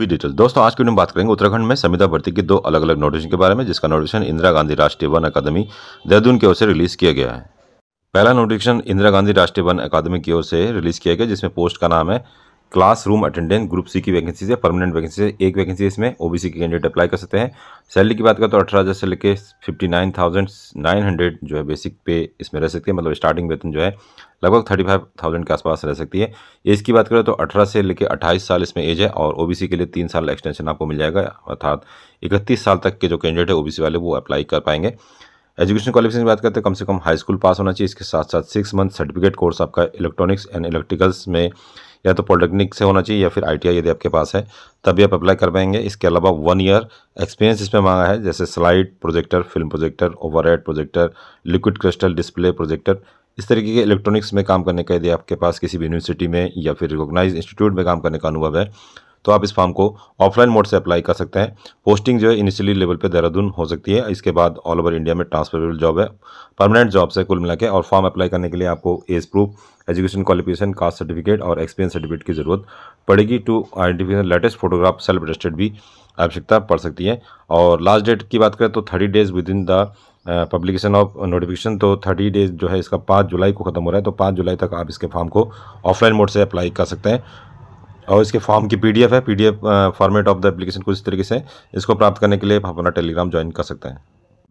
भी डिटेल दोस्तों, आज की वीडियो में बात करेंगे उत्तराखंड में संविदा भर्ती के दो अलग अलग नोटिफिकेशन के बारे में, जिसका नोटिफिकेशन इंदिरा गांधी राष्ट्रीय वन अकादमी देहरादून की ओर से रिलीज़ किया गया है। पहला नोटिफिकेशन इंदिरा गांधी राष्ट्रीय वन अकादमी की ओर से रिलीज़ किया गया, जिसमें पोस्ट का नाम है class room attendant group C की वैकेंसी है परमानेंट वैकेंसी है एक वैकेंसी इसमें ओबीसी के कैंडिडेट अप्लाई कर सकते हैं। सैलरी की बात करें तो अठारह हज़ार से लेकर fifty nine thousand nine hundred जो है बेसिक पे इसमें रह सकती है मतलब स्टार्टिंग वेतन जो है लगभग थर्टी फाइव थाउज़ेंड के आसपास रह सकती है। एज की बात करें तो अठारह से लेकर अट्ठाईस साल इसमें एज है और ओबीसी के लिए तीन साल एक्सटेंशन आपको मिल जाएगा, अर्थात इकतीस साल तक के जो कैंडिडेट है ओबीसी वाले वो अप्लाई कर पाएँगे। एजुकेशन क्वालिफिकेशन की बात करते हैं। कम से कम हाई स्कूल पास होना चाहिए। इसके साथ साथ सिक्स मंथ सर्टिफिकेट कोर्स आपका इलेक्ट्रॉनिक्स एंड इलेक्ट्रिकल्स में या तो पॉलिटेक्निक से होना चाहिए या फिर आईटीआई यदि आपके पास है, तभी आप अप्लाई कर पाएँगे। इसके अलावा वन ईयर एक्सपीरियंस इसमें मांगा है, जैसे slide projector film projector over projector liquid crystal display projector इस तरीके के इलेक्ट्रॉनिक्स में काम करने का यदि आपके पास किसी भी यूनिवर्सिटी में या फिर रिकोगनाइज इंस्टीट्यूट में काम करने का अनुभव है तो आप इस फॉर्म को ऑफलाइन मोड से अप्लाई कर सकते हैं। पोस्टिंग जो है इनिशियली लेवल पे देहरादून हो सकती है। इसके बाद ऑल ओवर इंडिया में ट्रांसफरेबल जॉब है। परमानेंट जॉब से कुल मिलाकर और फॉर्म अप्लाई करने के लिए आपको age proof education qualification caste certificate और एक्सपीरियंस सर्टिफिकेट की ज़रूरत पड़ेगी। Two identification latest photograph self attested भी आवश्यकता पड़ सकती है। और लास्ट डेट की बात करें तो thirty days within the publication of notification तो थर्टी डेज़ जो है इसका पाँच जुलाई को ख़त्म हो रहा है। तो पाँच जुलाई तक आप इसके फॉर्म को ऑफलाइन मोड से अप्लाई कर सकते हैं। और इसके फॉर्म की पीडीएफ है। PDF format of the application कुछ इस तरीके से इसको प्राप्त करने के लिए आप अपना टेलीग्राम ज्वाइन कर सकते हैं।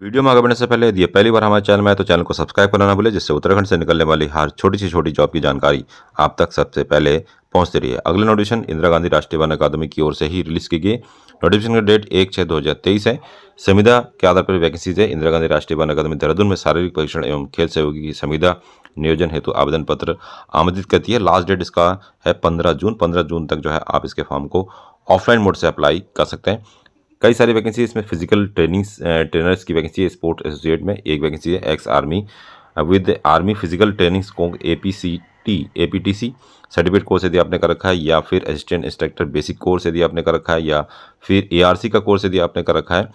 वीडियो में आगे बढ़ने से पहले यदि पहली बार हमारे चैनल में आए तो चैनल को सब्सक्राइब करना भूले, जिससे उत्तराखंड से निकलने वाली हर छोटी सी छोटी जॉब की जानकारी आप तक सबसे पहले पहुँचती रही है अगले नोटिफिकेशन इंदिरा गांधी राष्ट्रीय वन अकादमी की ओर से ही रिलीज़ की गई। नोटिफिकेशन का डेट एक छः दो हज़ार तेईस है। संविदा के आधार पर वैकेंसीज है? इंदिरा गांधी राष्ट्रीय वन अकादमी देहरादून में शारीरिक परीक्षण एवं खेल सहयोगी की संविदा नियोजन हेतु आवेदन पत्र आमंत्रित करती है। लास्ट डेट इसका है पंद्रह जून। पंद्रह जून तक जो है आप इसके फॉर्म को ऑफलाइन मोड से अप्लाई कर सकते हैं। कई सारी वैकेंसी इसमें फ़िज़िकल ट्रेनिंग ट्रेनर्स की वैकेंसी है। स्पोर्ट एसोसिएट में एक वैकेंसी है। Ex army with army physical training Kong A P C T A P T C certificate course यदि आपने कर रखा है, या फिर असिस्टेंट इंस्ट्रक्टर बेसिक कोर्स यदि आपने कर रखा है, या फिर ए आर सी का कोर्स यदि आपने कर रखा है,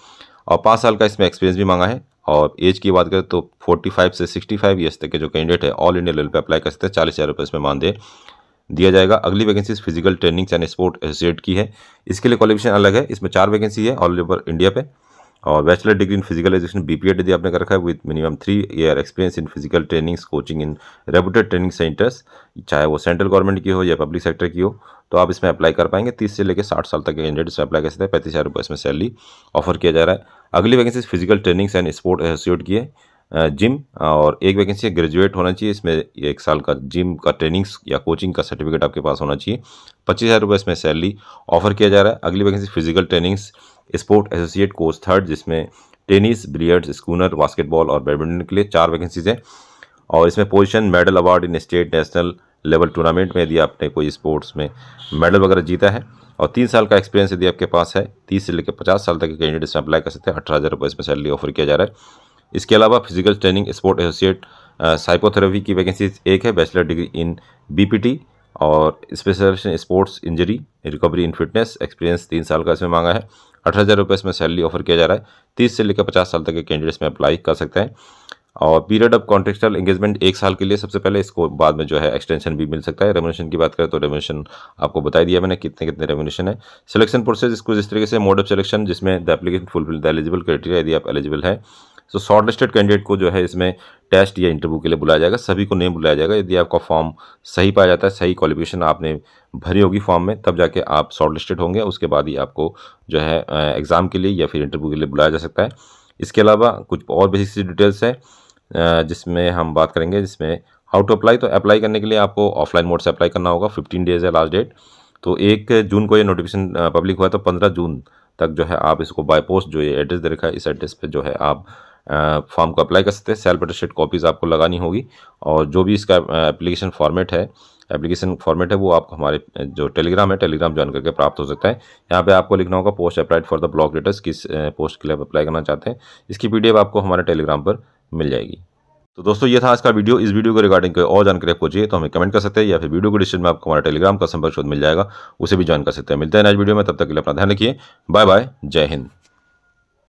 और पाँच साल का इसमें एक्सपीरियंस भी मांगा है, और एज की बात करें तो 45 से 65 ईयर्स तक के जो कैंडिडेट है ऑल इंडिया लेवल पे अप्लाई कर सकते हैं, चालीस हज़ार रुपये इसमें मानदेय दिया जाएगा। अगली vacancy physical training and sport associate की है। इसके लिए क्वालिफिकेशन अलग है, इसमें चार वैकेंसी है ऑल ओवर इंडिया पे। और bachelor degree in physical education B BPEd यदि आपने कर रखा है with minimum three year experience in physical training coaching in reputed training centres चाहे वो सेंट्रल गवर्नमेंट की हो या पब्लिक सेक्टर की हो तो आप इसमें अप्लाई कर पाएँगे। तीस से लेकर साठ साल तक के कैंडिडेट इसमें अप्लाई कर सकते हैं। पैंतीस हज़ार रुपये इसमें सैलरी ऑफ़र किया जा रहा है। अगली vacancy physical trainings and sport associate की है जिम और एक वैकेंसी ग्रेजुएट होना चाहिए। इसमें एक साल का जिम का ट्रेनिंग्स या कोचिंग का सर्टिफिकेट आपके पास होना चाहिए। पच्चीस हज़ार रुपये इसमें सैलरी ऑफ़र किया जा रहा है। अगली vacancy physical trainings sport associate course third, जिसमें टेनिस, बिलियर्ड्स, स्कूनर, बास्केटबॉल और बैडमिंटन के लिए चार वैकेंसीज हैं। और इसमें position, medal award in state, national level tournament में यदि आपने कोई स्पोर्ट्स में मेडल वगैरह जीता है। और तीन साल का एक्सपीरियंस यदि आपके पास है, तीस से लेकर पचास साल तक के कैंडिडेट इसमें अप्लाई कर सकते हैं। अठारह हज़ार रुपये इसमें सैलरी ऑफ़र किया जा रहा है। इसके अलावा physical training, sport associate, psychotherapy की वैकेंसी एक है, बैचलर डिग्री इन बीपीटी। और specialisation sports injury recovery in fitness experience तीन साल का इसमें मांगा है। अठारह हज़ार रुपये इसमें सैलरी ऑफ़र किया जा रहा है। तीस से लेकर पचास साल तक के कैंडिडेट्स में अप्लाई कर सकते हैं। और पीरियड ऑफ़ कॉन्ट्रेक्चुअल एंगेजमेंट एक साल के लिए सबसे पहले इसको बाद में जो है एक्सटेंशन भी मिल सकता है। रेमोनेशन की बात करें तो रेमोनेशन आपको बता दिया मैंने कितने कितने रेमोनेशन है। सिलेक्शन प्रोसेस इसको जिस तरीके से मोड ऑफ़ सिलेक्शन जिसमें the application fulfil the eligible criteria यदि आप एलिजिबल है तो शॉर्ट लिस्टेड कैंडिडेट को जो है इसमें टेस्ट या इंटरव्यू के लिए बुलाया जाएगा। सभी को नहीं बुलाया जाएगा। यदि आपका फॉर्म सही पाया जाता है, सही क्वालिफिकेशन आपने भरी होगी फॉर्म में, तब जाके आप शॉर्ट लिस्टेड होंगे। उसके बाद ही आपको जो है एग्ज़ाम के लिए या फिर इंटरव्यू के लिए बुलाया जा सकता है। इसके अलावा कुछ और बेसिक सी डिटेल्स है जिसमें हम बात करेंगे, जिसमें हाउ टू अप्लाई तो अप्लाई करने के लिए आपको ऑफलाइन मोड से अप्लाई करना होगा। फिफ्टीन डेज़ है लास्ट डेट तो एक जून को ये नोटिफिकेशन पब्लिक हुआ तो पंद्रह जून तक जो है आप इसको बाय पोस्ट जो ये एड्रेस दे रखा है, इस एड्रेस पे जो है आप फॉर्म को अप्लाई कर सकते हैं। सेल्फ अटेस्टेड कॉपीज़ आपको लगानी होगी और जो भी इसका एप्लीकेशन फॉर्मेट है एप्लीकेशन फॉर्मेट है, वो आपको हमारे जो टेलीग्राम है टेलीग्राम ज्वाइन करके प्राप्त हो सकता है। यहाँ पे आपको लिखना होगा post applied for the block letters किस पोस्ट के लिए आप अप्लाई करना चाहते हैं। इसकी पीडीएफ आपको हमारे टेलीग्राम पर मिल जाएगी। तो दोस्तों, ये था आज का वीडियो। इस वीडियो के रिगार्डिंग कोई और जानकारी आपको चाहिए तो हमें कमेंट कर सकते हैं या फिर वीडियो को डिस्क्रिप्शन में आपको हमारा टेलीग्राम का संपर्क शोध मिल जाएगा। उसे भी ज्वाइन कर सकते हैं। मिलते हैं नेक्स्ट वीडियो में। तब तक के लिए अपना ध्यान रखिए। बाय बाय जय हिंद।